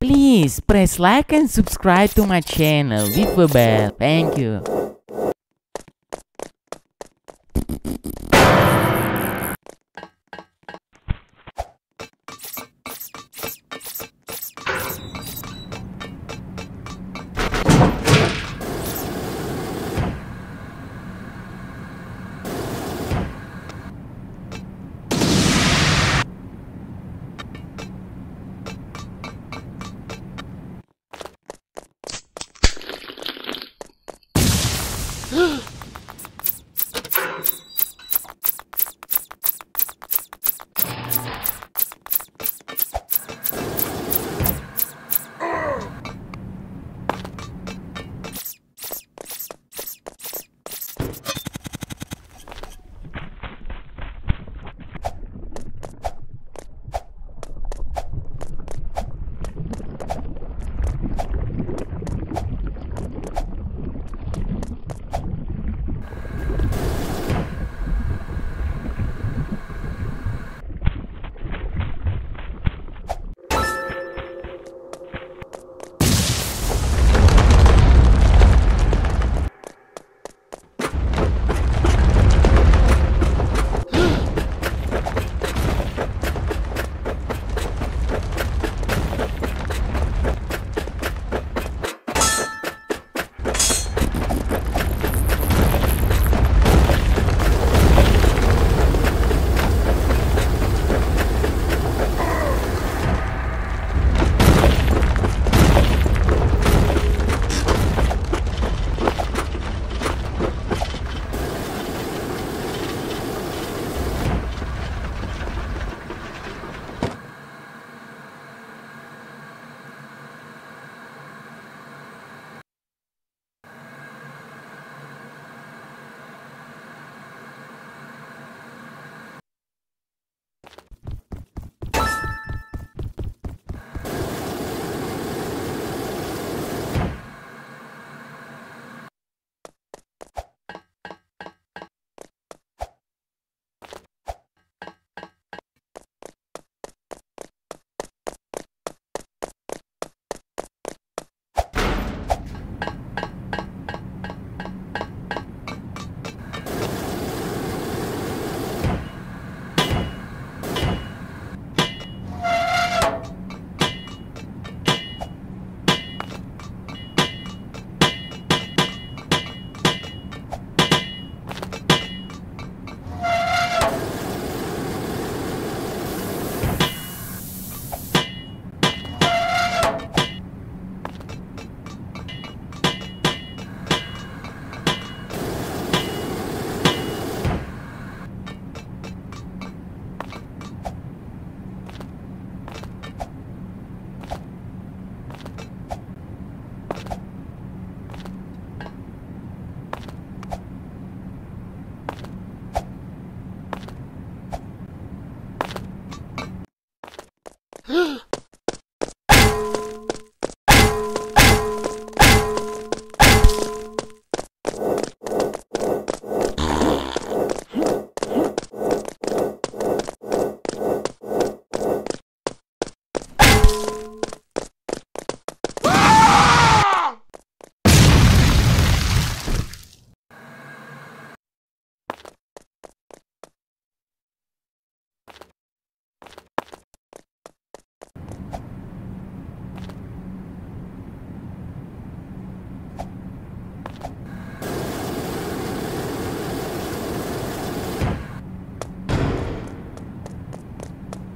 Please press like and subscribe to my channel with the bell. Thank you.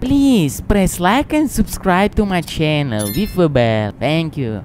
Please press like and subscribe to my channel with the bell. Thank you.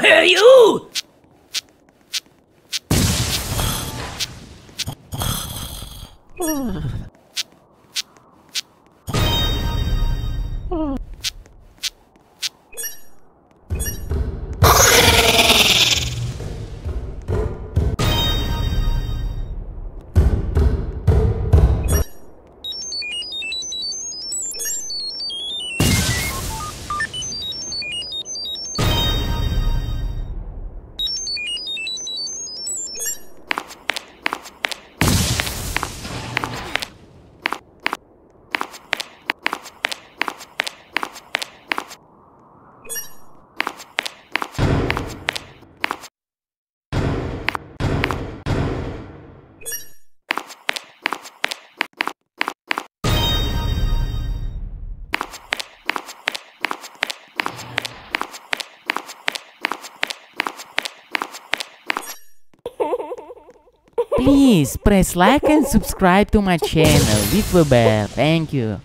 Dare you! Please press like and subscribe to my channel with the bell. Thank you.